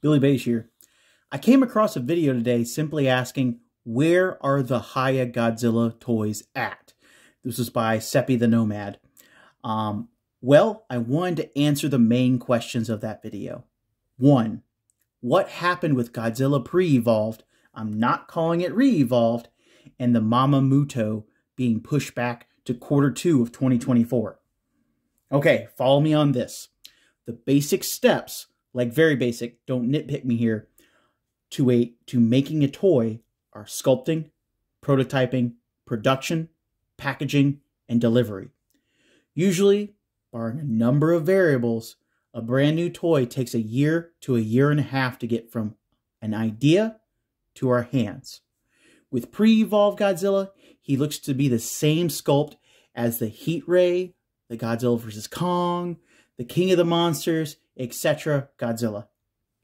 Billy Beige here. I came across a video today simply asking, where are the Hiya Godzilla toys at? This was by Cepi the Nomad. Um, well, I wanted to answer the main questions of that video. One, what happened with Godzilla pre-evolved? I'm not calling it re-evolved, and the Mama Muto being pushed back to quarter two of 2024. Okay, follow me on this. The basic steps like very basic, don't nitpick me here, to a to making a toy are sculpting, prototyping, production, packaging, and delivery. Usually, barring a number of variables, a brand new toy takes a year to a year and a half to get from an idea to our hands. With pre-evolved Godzilla, he looks to be the same sculpt as the Heat Ray, the Godzilla vs. Kong, the King of the Monsters, etc. Godzilla.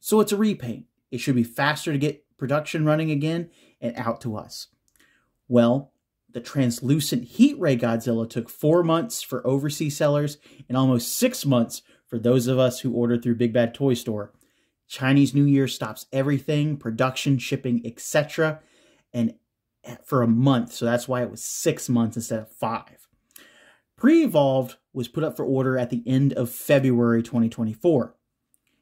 So it's a repaint. It should be faster to get production running again and out to us. Well, the translucent heat ray Godzilla took four months for overseas sellers and almost six months for those of us who ordered through Big Bad Toy Store. Chinese New Year stops everything, production, shipping, etc. And for a month, so that's why it was six months instead of five. Pre-evolved was put up for order at the end of February 2024.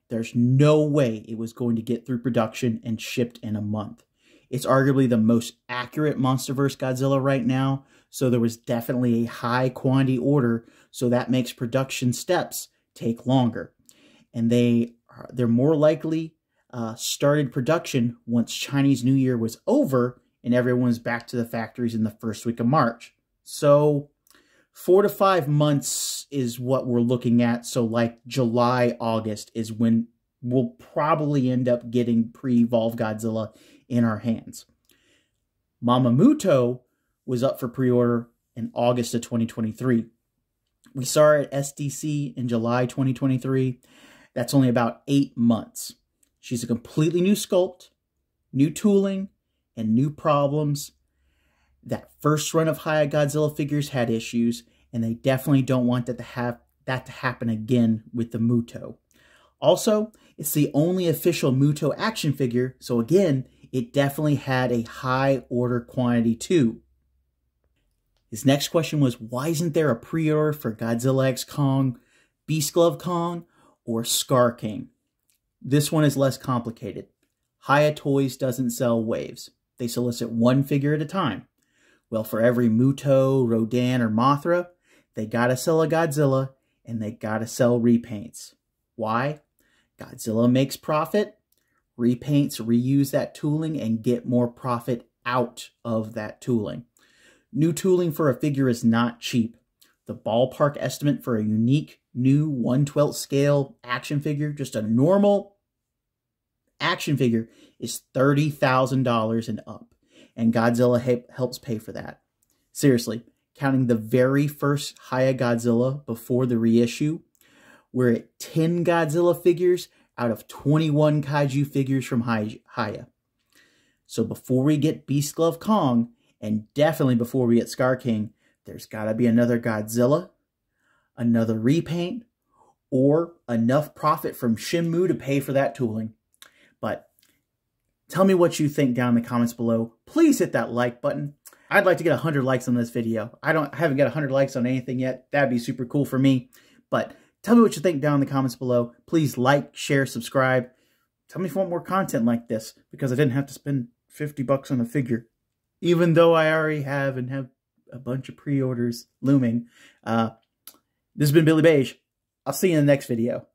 There's no way it was going to get through production and shipped in a month. It's arguably the most accurate MonsterVerse Godzilla right now, so there was definitely a high quantity order, so that makes production steps take longer. And they they're more likely uh, started production once Chinese New Year was over and everyone's back to the factories in the first week of March. So four to five months is what we're looking at. So like July, August is when we'll probably end up getting pre-evolved Godzilla in our hands. Mamamuto was up for pre-order in August of 2023. We saw her at SDC in July 2023. That's only about eight months. She's a completely new sculpt, new tooling, and new problems that first run of Hiya Godzilla figures had issues, and they definitely don't want that to have that to happen again with the Muto. Also, it's the only official Muto action figure, so again, it definitely had a high order quantity too. His next question was, why isn't there a pre-order for Godzilla X Kong, Beast Glove Kong, or Scar King? This one is less complicated. Hiya Toys doesn't sell waves. They solicit one figure at a time. Well, for every Muto, Rodan, or Mothra, they gotta sell a Godzilla and they gotta sell repaints. Why? Godzilla makes profit, repaints reuse that tooling and get more profit out of that tooling. New tooling for a figure is not cheap. The ballpark estimate for a unique new 112 scale action figure, just a normal action figure, is $30,000 and up and Godzilla helps pay for that. Seriously, counting the very first Hiya Godzilla before the reissue, we're at 10 Godzilla figures out of 21 kaiju figures from Hiya. So before we get Beast Glove Kong, and definitely before we get Scar King, there's got to be another Godzilla, another repaint, or enough profit from Shimo to pay for that tooling. But Tell me what you think down in the comments below. Please hit that like button. I'd like to get 100 likes on this video. I don't I haven't got 100 likes on anything yet. That'd be super cool for me. But tell me what you think down in the comments below. Please like, share, subscribe. Tell me if you want more content like this because I didn't have to spend 50 bucks on a figure. Even though I already have and have a bunch of pre-orders looming. Uh, this has been Billy Beige. I'll see you in the next video.